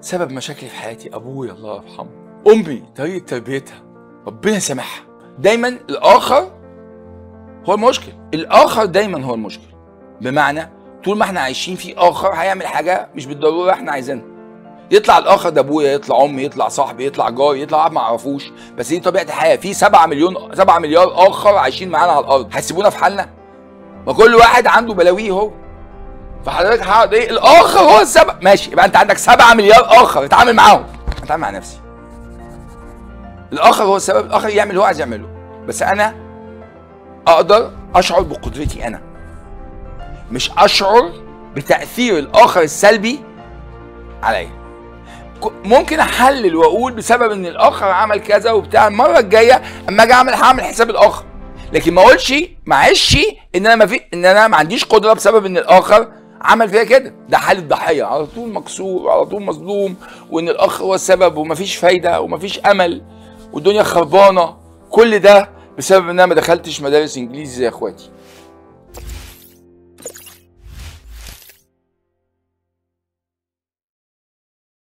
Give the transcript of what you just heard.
سبب مشاكلي في حياتي أبويا الله يرحمه أمي طريقة تربيتها ربنا يسامحها دايما الآخر هو المشكل. الآخر دايما هو المشكل. بمعنى طول ما إحنا عايشين في آخر هيعمل حاجة مش بالضرورة إحنا عايزينها. يطلع الآخر ده أبويا يطلع أمي يطلع صاحبي يطلع جاري يطلع ما اعرفوش بس دي طبيعة الحياة. في 7 مليون 7 مليار آخر عايشين معانا على الأرض. هتسيبونا في حالنا؟ ما كل واحد عنده بلاويه هو. فحضرتك هقعد إيه؟ الآخر هو السبب ماشي يبقى انت عندك 7 مليار آخر. اتعامل معاهم. اتعامل مع نفسي. الآخر هو السبب. الآخر يعمل اللي هو عايز يعمله. بس أنا أقدر أشعر بقدرتي أنا. مش أشعر بتأثير الآخر السلبي عليا. ممكن أحلل وأقول بسبب إن الآخر عمل كذا وبتاع المرة الجاية أما أجي أعمل هعمل حساب الآخر. لكن ما أقولش ما أعيش إن أنا ما في إن أنا ما عنديش قدرة بسبب إن الآخر عمل فيا كده. ده حالة ضحية على طول مكسور وعلى طول مظلوم وإن الأخ هو السبب ومفيش فايدة ومفيش أمل والدنيا خربانة. كل ده بسبب إن أنا ما دخلتش مدارس إنجليزي زي إخواتي.